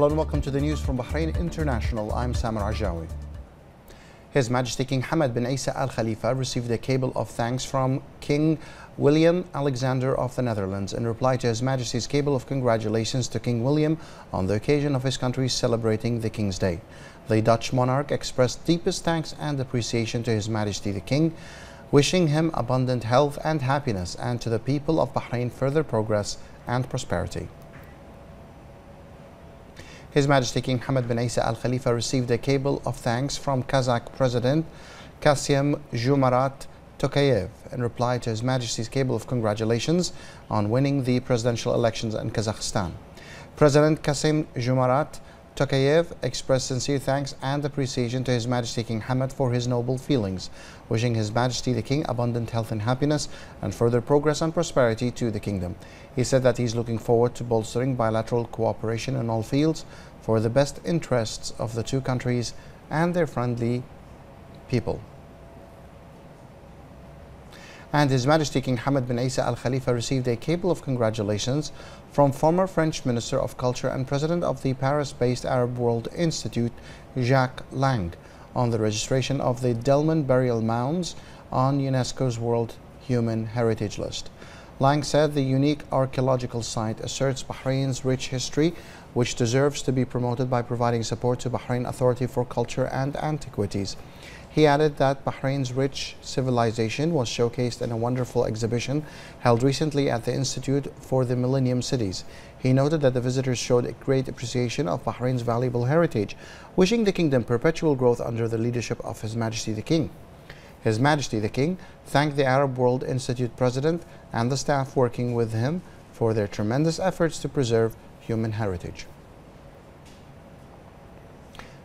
Hello and welcome to the news from Bahrain International. I'm Samar Ajawi. His Majesty King Hamad bin Isa Al Khalifa received a cable of thanks from King William Alexander of the Netherlands in reply to His Majesty's cable of congratulations to King William on the occasion of his country celebrating the King's Day. The Dutch monarch expressed deepest thanks and appreciation to His Majesty the King, wishing him abundant health and happiness, and to the people of Bahrain further progress and prosperity. His Majesty King Hamad bin Isa Al Khalifa received a cable of thanks from Kazakh President Kassym Jomart Tokayev in reply to His Majesty's cable of congratulations on winning the presidential elections in Kazakhstan. President Kassym Jomart Tokayev expressed sincere thanks and appreciation to His Majesty King Hamad for his noble feelings, wishing His Majesty the King abundant health and happiness and further progress and prosperity to the kingdom. He said that he is looking forward to bolstering bilateral cooperation in all fields for the best interests of the two countries and their friendly people and His Majesty King Hamad bin Isa Al Khalifa received a cable of congratulations from former French Minister of Culture and President of the Paris-based Arab World Institute, Jack Lang, on the registration of the Dilmun burial mounds on UNESCO's World Human Heritage List. Lang said the unique archaeological site asserts Bahrain's rich history, which deserves to be promoted by providing support to Bahrain Authority for Culture and Antiquities. He added that Bahrain's rich civilization was showcased in a wonderful exhibition held recently at the Institute for the Millennium Cities. He noted that the visitors showed a great appreciation of Bahrain's valuable heritage, wishing the kingdom perpetual growth under the leadership of His Majesty the King. His Majesty the King thanked the Arab World Institute president and the staff working with him for their tremendous efforts to preserve human heritage.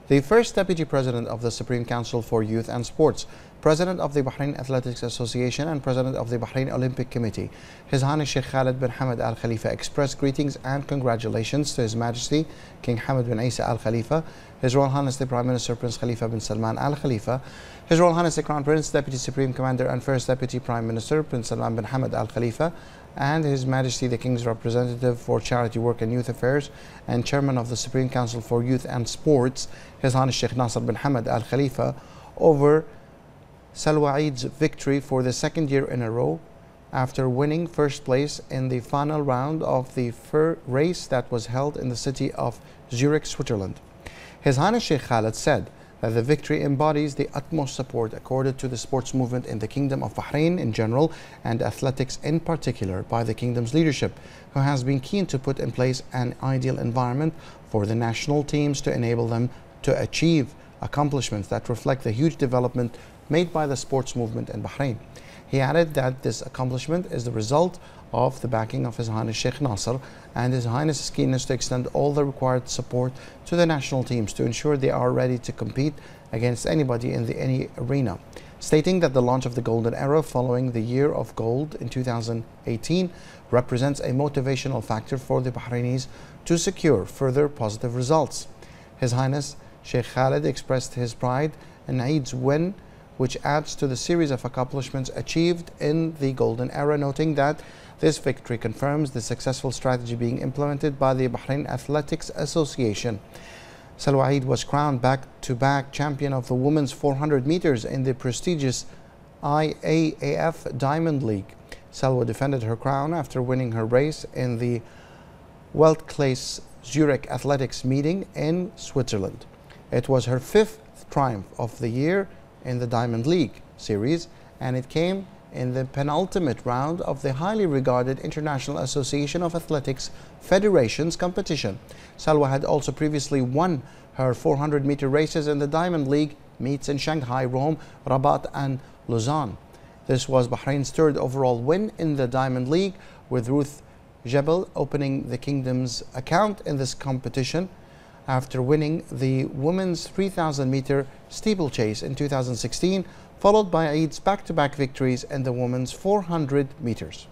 The first Deputy President of the Supreme Council for Youth and Sports, President of the Bahrain Athletics Association and President of the Bahrain Olympic Committee, His Highness Sheikh Khalid bin Hamad Al Khalifa expressed greetings and congratulations to His Majesty King Hamad bin Isa Al Khalifa, His Royal Highness the Prime Minister Prince Khalifa bin Salman Al Khalifa, His Royal Highness the Crown Prince, Deputy Supreme Commander and First Deputy Prime Minister Prince Salman bin Hamad Al Khalifa, and His Majesty the King's representative for Charity Work and Youth Affairs and Chairman of the Supreme Council for Youth and Sports, His Highness Sheikh Nasser bin Hamad Al Khalifa, over Salwa Eid's victory for the second year in a row after winning first place in the final round of the fur race that was held in the city of Zurich, Switzerland. His Highness Sheikh Khalid said that the victory embodies the utmost support accorded to the sports movement in the Kingdom of Bahrain in general and athletics in particular by the Kingdom's leadership, who has been keen to put in place an ideal environment for the national teams to enable them to achieve accomplishments that reflect the huge development made by the sports movement in Bahrain. He added that this accomplishment is the result of the backing of His Highness Sheikh Nasser and His Highness's keenness to extend all the required support to the national teams to ensure they are ready to compete against anybody in the, any arena. Stating that the launch of the Golden Era following the Year of Gold in 2018 represents a motivational factor for the Bahrainis to secure further positive results. His Highness Sheikh Khalid expressed his pride in Eid's win which adds to the series of accomplishments achieved in the Golden Era, noting that this victory confirms the successful strategy being implemented by the Bahrain Athletics Association. Salwa Eid was crowned back-to-back champion of the women's 400 meters in the prestigious IAAF Diamond League. Salwa defended her crown after winning her race in the Weltklasse Zurich Athletics meeting in Switzerland. It was her fifth triumph of the year in the Diamond League series, and it came in the penultimate round of the highly regarded International Association of Athletics Federations competition. Salwa had also previously won her 400 meter races in the Diamond League meets in Shanghai, Rome, Rabat, and Lausanne. This was Bahrain's third overall win in the Diamond League, with Ruth Jebet opening the kingdom's account in this competition after winning the women's 3,000 meter steeplechase in 2016, followed by Eid's back-to-back victories in the women's 400 meters.